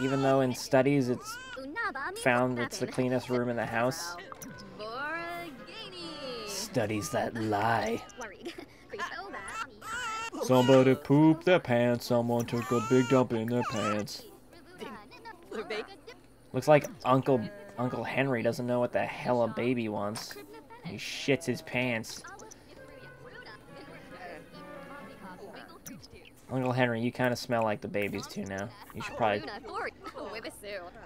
even though in studies it's found it's the cleanest room in the house. Studies that lie. Somebody pooped their pants, someone took a big dump in their pants. Looks like Uncle Uncle Henry doesn't know what the hell a baby wants. He shits his pants. Uncle Henry, you kind of smell like the babies too now. You should probably...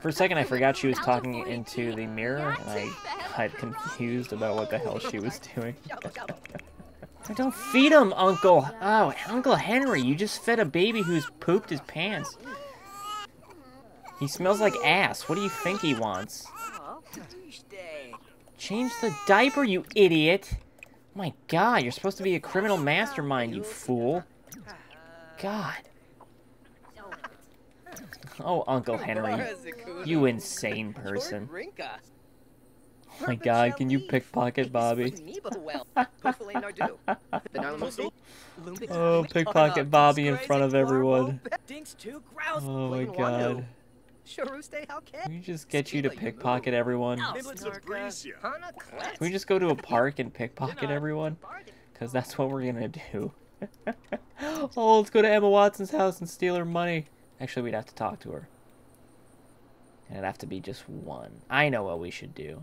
For a second, I forgot she was talking into the mirror, and I got confused about what the hell she was doing. Don't feed him, Uncle! Oh, Uncle Henry, you just fed a baby who's pooped his pants. He smells like ass. What do you think he wants? Change the diaper, you idiot! My god, you're supposed to be a criminal mastermind, you fool. God. Oh, Uncle Henry. You insane person. Oh my god, can you pickpocket Bobby? oh, pickpocket Bobby in front of everyone. Oh my god. Can we just get you to pickpocket everyone? Can we just go to a park and pickpocket everyone? Because that's what we're gonna do. oh, let's go to Emma Watson's house and steal her money. Actually, we'd have to talk to her. And it'd have to be just one. I know what we should do.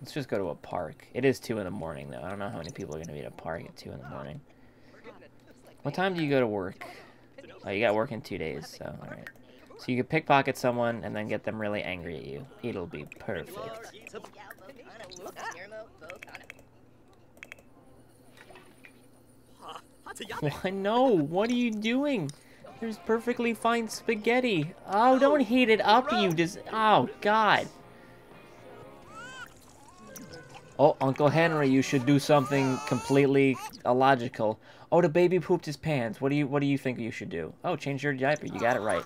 Let's just go to a park. It is 2 in the morning, though. I don't know how many people are going to be at a park at 2 in the morning. What time do you go to work? Oh, you got work in two days, so alright. So you can pickpocket someone and then get them really angry at you. It'll be perfect. Why, no, what are you doing? There's perfectly fine spaghetti. Oh, don't heat it up, you just... Oh, God. Oh, Uncle Henry, you should do something completely illogical. Oh, the baby pooped his pants. What do you What do you think you should do? Oh, change your diaper. You got it right.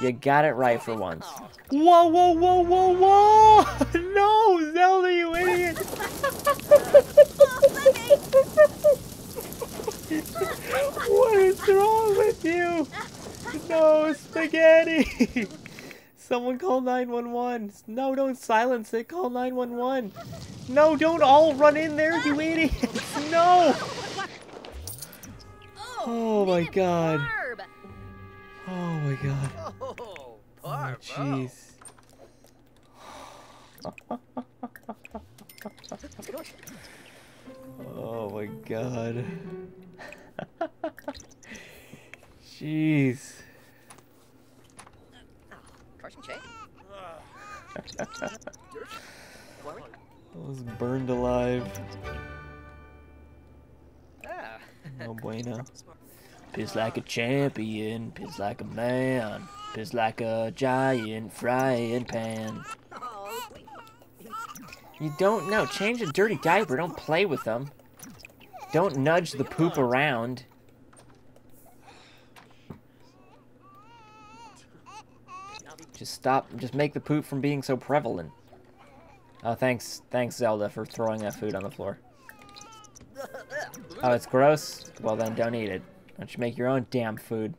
You got it right for once. Whoa, whoa, whoa, whoa, whoa! No, Zelda, you idiot! what is wrong with you? No, spaghetti! Someone call 911. No, don't silence it. Call 911. No, don't all run in there, you idiots. No! Oh, oh my god. Oh my god. Oh, oh jeez. Oh my god. Jeez. I was burned alive. Ah. No bueno. Piss like a champion, piss like a man, piss like a giant frying pan. You don't know. Change a dirty diaper. Don't play with them. Don't nudge the poop around. Just stop. Just make the poop from being so prevalent. Oh, thanks. Thanks, Zelda, for throwing that food on the floor. Oh, it's gross? Well, then don't eat it. Why don't you make your own damn food?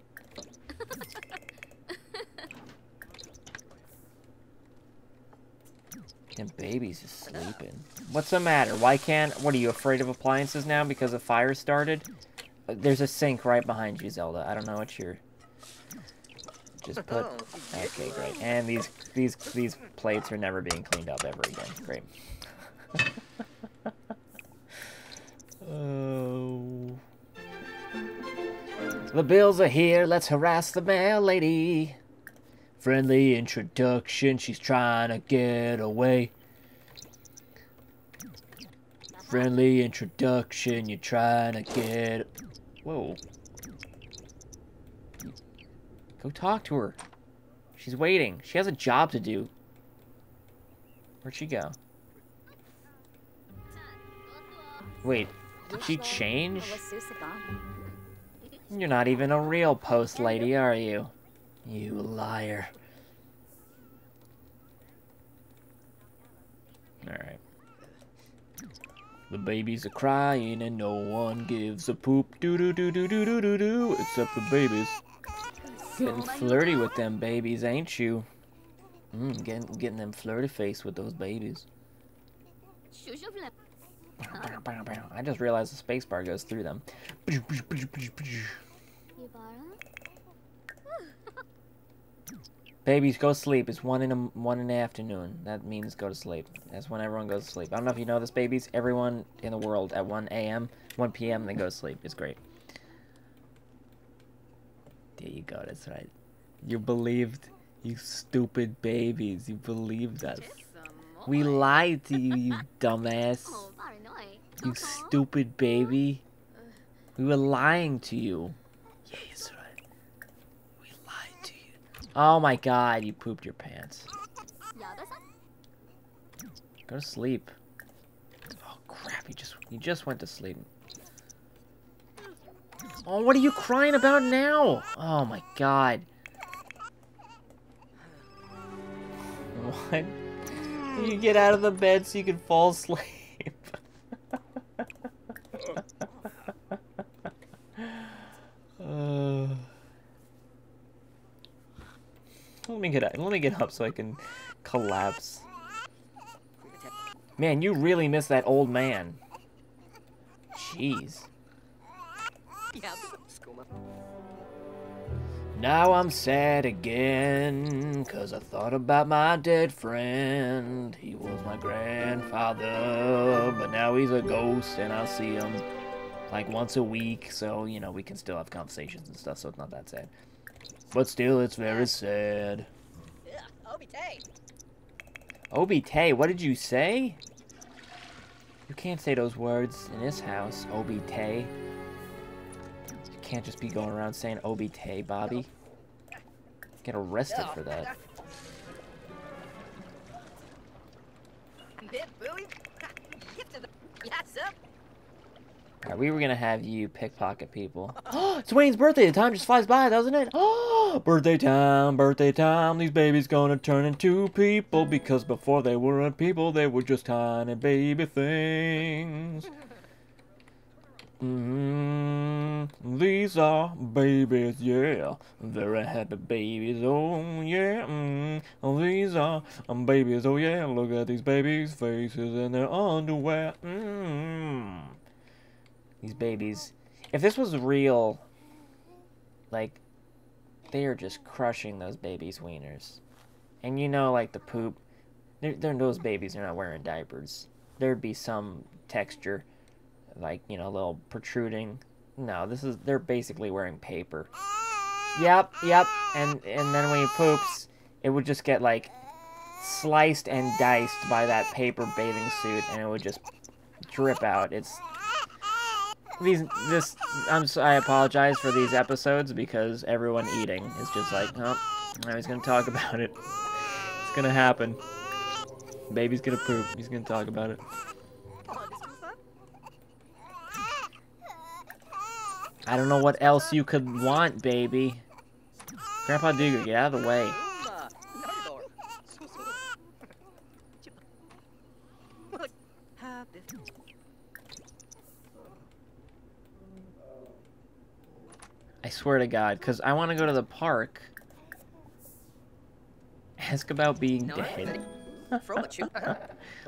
And baby's just sleeping. What's the matter? Why can't... What, are you afraid of appliances now because a fire started? Uh, there's a sink right behind you, Zelda. I don't know what you're... Just put... Okay, great. And these these these plates are never being cleaned up ever again. Great. oh... The bills are here. Let's harass the mail lady. Friendly introduction, she's trying to get away. Friendly introduction, you're trying to get... Whoa. Go talk to her. She's waiting. She has a job to do. Where'd she go? Wait, did she change? You're not even a real post lady, are you? You liar. Alright. The babies are crying and no one gives a poop. Doo doo doo doo doo doo doo doo. Except the babies. Getting flirty with them babies, ain't you? Mm, getting, getting them flirty face with those babies. I just realized the spacebar goes through them. Babies, go sleep. It's one in a, one in the afternoon. That means go to sleep. That's when everyone goes to sleep. I don't know if you know this, babies. Everyone in the world at 1 a.m., 1 p.m., they go to sleep. It's great. There you go. That's right. You believed. You stupid babies. You believed us. We lied to you, you dumbass. You stupid baby. We were lying to you. Yes, Oh my god, you pooped your pants. Go to sleep. Oh crap, you just you just went to sleep. Oh, what are you crying about now? Oh my god. What? You get out of the bed so you can fall asleep. uh... Let me get up. Let me get up so I can collapse. Man, you really miss that old man. Jeez. Now I'm sad again, cause I thought about my dead friend. He was my grandfather, but now he's a ghost and I'll see him like once a week, so, you know, we can still have conversations and stuff, so it's not that sad. But still, it's very sad. Obi-Tay. Obi-Tay, what did you say? You can't say those words in this house, Obi-Tay. Can't just be going around saying oh, Obi-Tay, Bobby. Get arrested for that. Right, we were gonna have you pickpocket people. Oh, it's Wayne's birthday. The time just flies by, doesn't it? Oh, birthday time, birthday time. These babies gonna turn into people because before they weren't people, they were just tiny baby things. Mm, these are babies, yeah. Very happy babies, oh yeah. Mm, these are babies, oh yeah. Look at these babies' faces and their underwear. Mm these babies. If this was real, like, they are just crushing those babies' wieners. And you know, like, the poop, they're, they're, those babies are not wearing diapers. There'd be some texture, like, you know, a little protruding. No, this is, they're basically wearing paper. Yep, yep, and, and then when he poops, it would just get, like, sliced and diced by that paper bathing suit, and it would just drip out. It's these this I'm I apologize for these episodes because everyone eating is just like, oh, I was gonna talk about it. It's gonna happen. Baby's gonna poop. He's gonna talk about it. I don't know what else you could want, baby. Grandpa Digger, get out of the way. I swear to God, because I want to go to the park. Ask about being dead.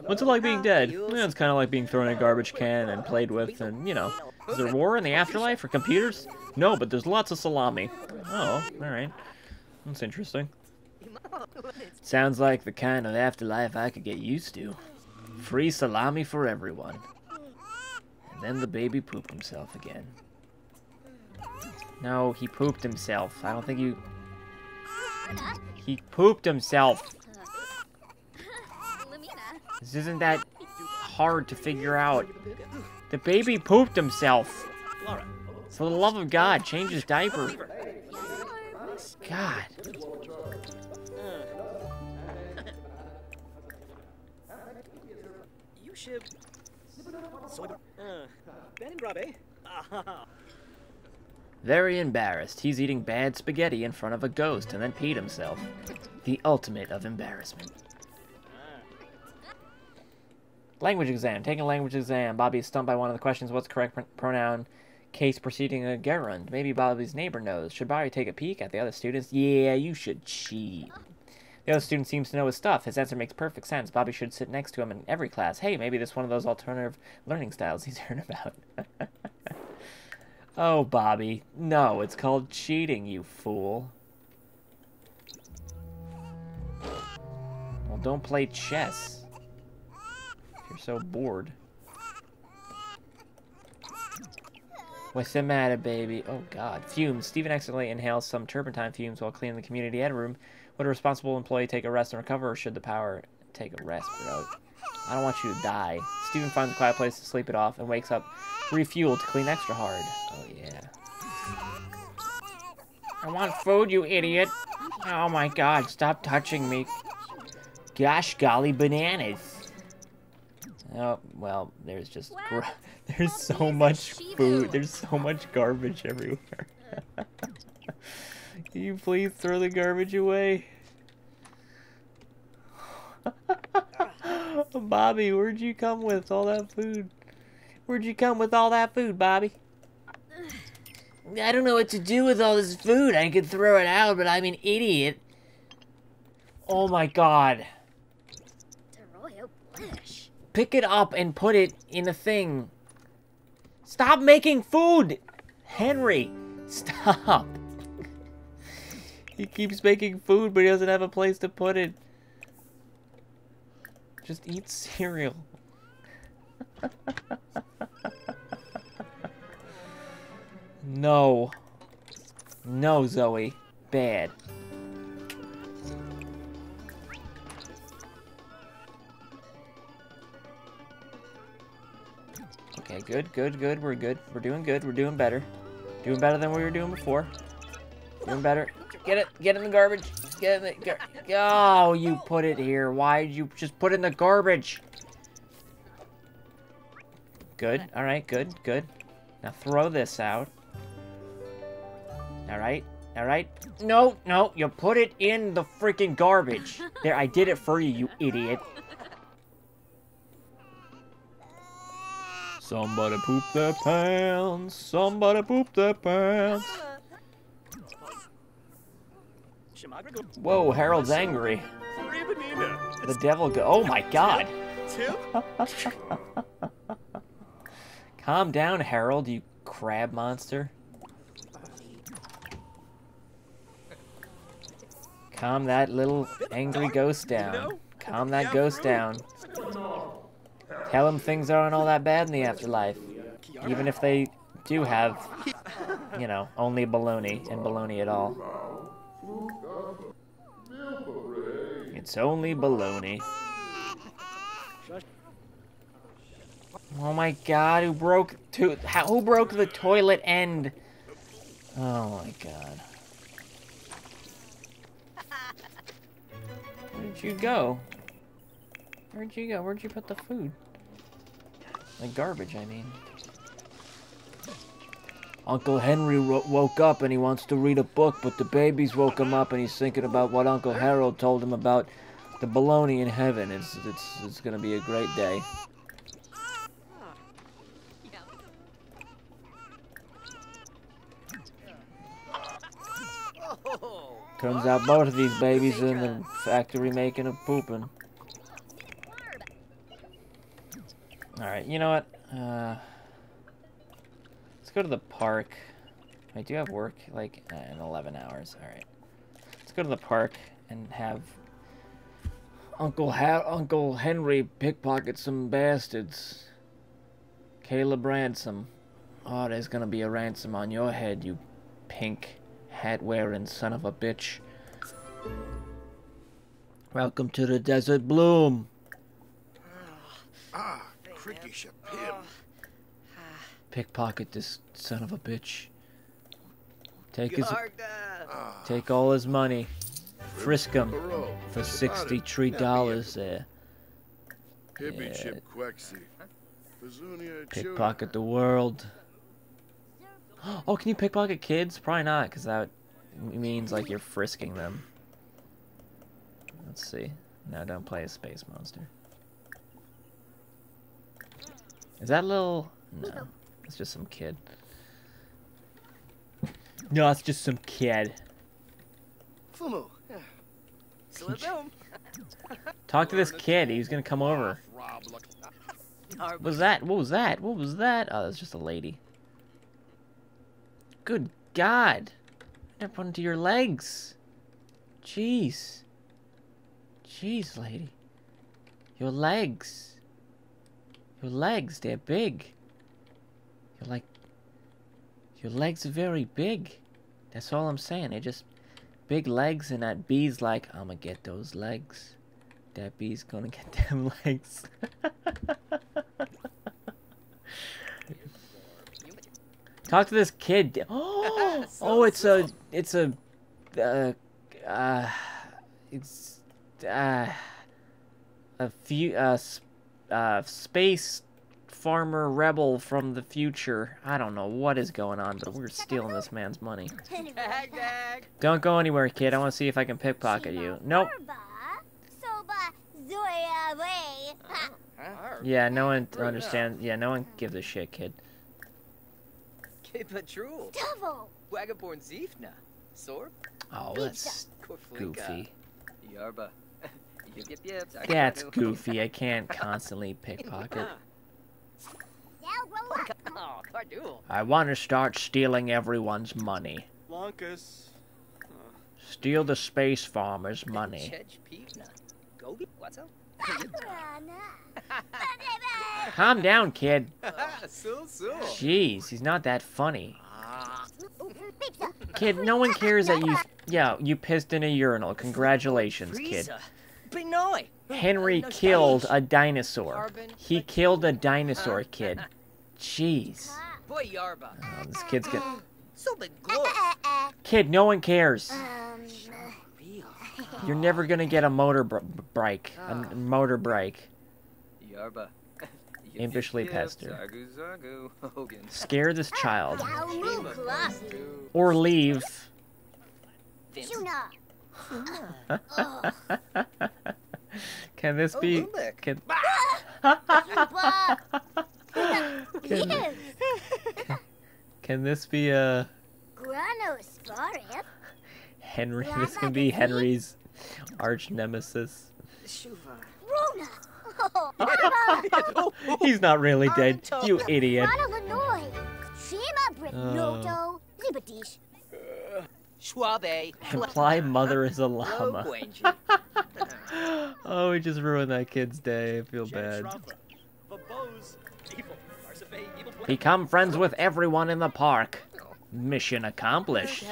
What's it like being dead? Yeah, it's kind of like being thrown in a garbage can and played with, and, you know. Is there war in the afterlife for computers? No, but there's lots of salami. Oh, alright. That's interesting. Sounds like the kind of afterlife I could get used to. Free salami for everyone. And then the baby pooped himself again. No, he pooped himself. I don't think you... He pooped himself. This isn't that hard to figure out. The baby pooped himself. For the love of God, change his diaper. God. You should... Uh. Very embarrassed, he's eating bad spaghetti in front of a ghost and then peed himself. The ultimate of embarrassment. Language exam. Taking a language exam. Bobby is stumped by one of the questions. What's the correct pr pronoun? Case proceeding a gerund. Maybe Bobby's neighbor knows. Should Bobby take a peek at the other students? Yeah, you should cheat. The other student seems to know his stuff. His answer makes perfect sense. Bobby should sit next to him in every class. Hey, maybe this one of those alternative learning styles he's heard about. oh, Bobby. No, it's called cheating, you fool. Well, don't play chess. So bored. What's the matter, baby? Oh, God. Fumes. Stephen accidentally inhales some turpentine fumes while cleaning the community ed room. Would a responsible employee take a rest and recover, or should the power take a rest, bro? I don't want you to die. Stephen finds a quiet place to sleep it off and wakes up refueled to clean extra hard. Oh, yeah. I want food, you idiot. Oh, my God. Stop touching me. Gosh golly bananas. Oh, well, there's just... There's so much food. There's so much garbage everywhere. Can you please throw the garbage away? Bobby, where'd you come with all that food? Where'd you come with all that food, Bobby? I don't know what to do with all this food. I could throw it out, but I'm an idiot. Oh my god. Pick it up and put it in a thing. Stop making food! Henry, stop. he keeps making food, but he doesn't have a place to put it. Just eat cereal. no. No, Zoe. Bad. Okay, good, good, good. We're good. We're doing good. We're doing better. Doing better than we were doing before. Doing better. Get it. Get in the garbage. Get in the Oh, you put it here. Why did you just put in the garbage? Good. All right. Good. Good. Now throw this out. All right. All right. No, no. You put it in the freaking garbage. There, I did it for you, you idiot. Somebody poop their pants. Somebody poop their pants. Whoa, Harold's angry. The devil go- Oh my god! Calm down, Harold, you crab monster. Calm that little angry ghost down. Calm that ghost down. Tell them things aren't all that bad in the afterlife. Even if they do have, you know, only baloney and baloney at all. It's only baloney. Oh my god, who broke to who broke the toilet end? Oh my god. Where'd you go? Where'd you go? Where'd you put the food? The garbage, I mean. Uncle Henry woke up and he wants to read a book, but the babies woke him up and he's thinking about what Uncle Harold told him about the baloney in heaven. It's it's it's gonna be a great day. Turns out both of these babies are in the factory making a pooping. Alright, you know what? Uh, let's go to the park. I do have work, like, uh, in 11 hours. Alright. Let's go to the park and have Uncle ha Uncle Henry pickpocket some bastards. Caleb Ransom. Oh, there's gonna be a ransom on your head, you pink hat-wearing son of a bitch. Welcome to the Desert Bloom. Ah. Prickish him. Oh. Pickpocket this son of a bitch. Take his, take all his money. Frisk him for sixty-three dollars there. Yeah. Pickpocket the world. Oh, can you pickpocket kids? Probably not, because that means like you're frisking them. Let's see. No, don't play a space monster. Is that little... No. It's just some kid. No, it's just some kid. Fumu. Talk to this kid. He's gonna come over. What was that? What was that? What was that? Oh, that's just a lady. Good God. Up onto your legs. Jeez. Jeez, lady. Your legs. Your legs, they're big. You're like... Your legs are very big. That's all I'm saying. They're just big legs and that bee's like, I'm gonna get those legs. That bee's gonna get them legs. Talk to this kid. Oh, oh, it's a, it's a, uh, uh, it's, uh, a few, uh, uh, space farmer rebel from the future. I don't know what is going on, but we're stealing this man's money. Don't go anywhere, kid. I want to see if I can pickpocket you. Nope. Yeah, no one understands. Yeah, no one gives a shit, kid. Oh, that's goofy. That's goofy. I can't constantly pickpocket. I want to start stealing everyone's money. Steal the space farmer's money. Calm down, kid. Jeez, he's not that funny. Kid, no one cares that you... Yeah, you pissed in a urinal. Congratulations, kid. Henry killed a dinosaur. He killed a dinosaur, kid. Jeez. Oh, this kid's gonna... Kid, no one cares. You're never gonna get a motor brake. A motor brake. Impishly pester. Scare this child. Or leave. Can this be... Uh, can... can, can this be a... Henry, this can be Henry's arch nemesis. He's not really dead, you idiot. Uh, imply mother is a llama. oh, we just ruined that kid's day. I feel bad. Become friends with everyone in the park. Mission accomplished.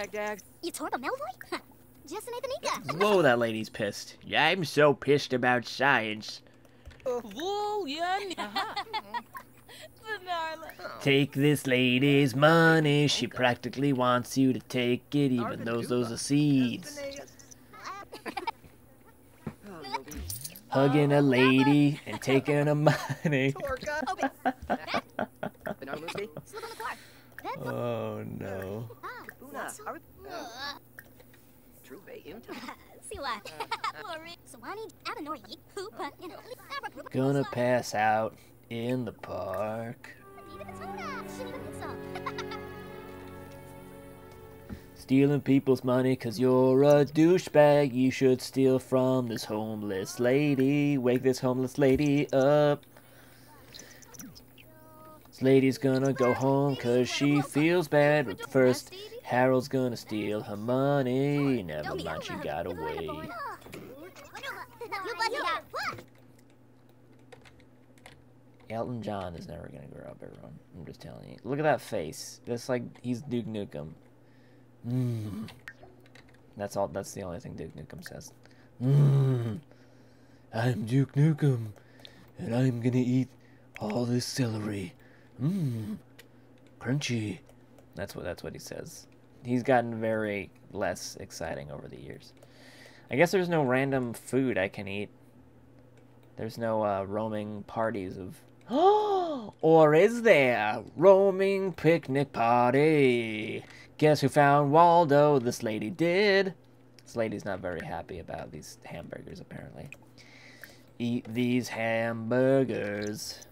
Whoa, that lady's pissed. Yeah, I'm so pissed about science. Take this lady's money. She practically wants you to take it, even though those are seeds. Hugging a lady and taking her money. oh no. Gonna pass out in the park. Stealing people's money cause you're a douchebag. You should steal from this homeless lady. Wake this homeless lady up. This lady's gonna go home cause she feels bad. But first, Harold's gonna steal her money. Never mind, she got away. Elton John is never gonna grow up, everyone. I'm just telling you. Look at that face. That's like he's Duke Nukem. Mmm. That's all. That's the only thing Duke Nukem says. Mmm. I'm Duke Nukem, and I'm gonna eat all this celery. Mmm. Crunchy. That's what. That's what he says. He's gotten very less exciting over the years. I guess there's no random food I can eat. There's no uh, roaming parties of or is there? Roaming picnic party. Guess who found Waldo? This lady did. This lady's not very happy about these hamburgers, apparently. Eat these hamburgers.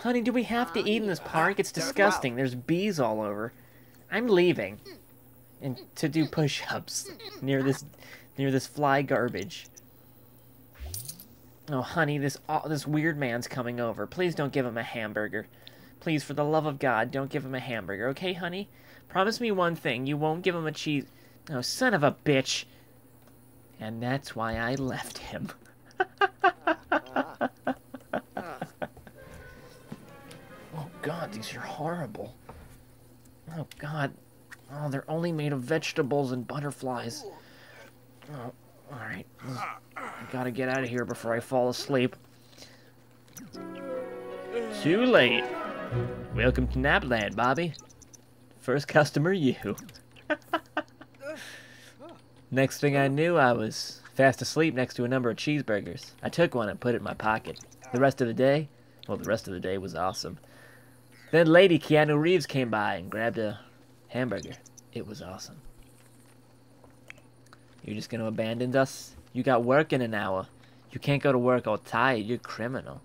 Honey, do we have to eat in this park? It's disgusting. There's bees all over. I'm leaving. And to do push-ups near this near this fly garbage. Oh, honey, this uh, this weird man's coming over. Please don't give him a hamburger. Please, for the love of God, don't give him a hamburger, okay, honey? Promise me one thing. You won't give him a cheese... Oh, son of a bitch. And that's why I left him. oh, God, these are horrible. Oh, God. Oh, they're only made of vegetables and butterflies. Oh, alright. I gotta get out of here before I fall asleep. Too late. Welcome to Napland, Bobby. First customer, you. Next thing I knew, I was fast asleep next to a number of cheeseburgers. I took one and put it in my pocket. The rest of the day, well, the rest of the day was awesome. Then Lady Keanu Reeves came by and grabbed a hamburger. It was awesome. You're just gonna abandon us? You got work in an hour. You can't go to work all tired. You're criminal.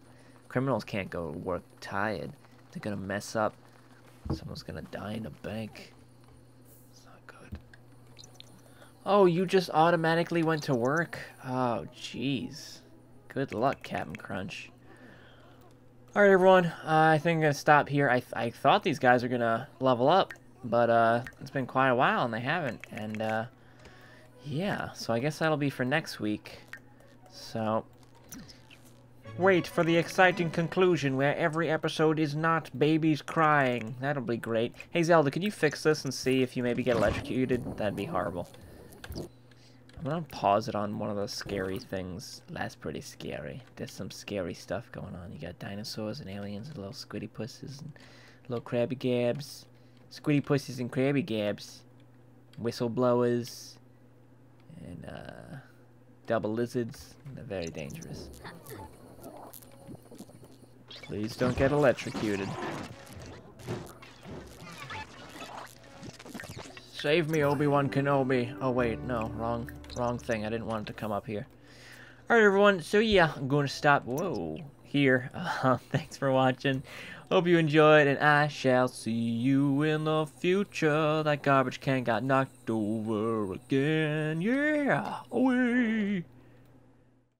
Criminals can't go to work tired. They're gonna mess up. Someone's gonna die in a bank. It's not good. Oh, you just automatically went to work? Oh, jeez. Good luck, Captain Crunch. Alright, everyone. Uh, I think I'm gonna stop here. I, th I thought these guys were gonna level up, but uh, it's been quite a while and they haven't. And uh, yeah, so I guess that'll be for next week. So, wait for the exciting conclusion where every episode is not babies crying. That'll be great. Hey Zelda, could you fix this and see if you maybe get electrocuted? That'd be horrible. I'm gonna pause it on one of those scary things. That's pretty scary. There's some scary stuff going on. You got dinosaurs and aliens and little squiddy pussies and little crabby gabs. Squiddy pussies and crabby gabs. Whistleblowers and uh, double lizards. They're very dangerous. Please don't get electrocuted. Save me, Obi-Wan Kenobi. Oh, wait, no, wrong, wrong thing. I didn't want it to come up here. Alright, everyone, so yeah, I'm going to stop, whoa, here. Uh, thanks for watching. Hope you enjoyed, and I shall see you in the future. That garbage can got knocked over again. Yeah, away.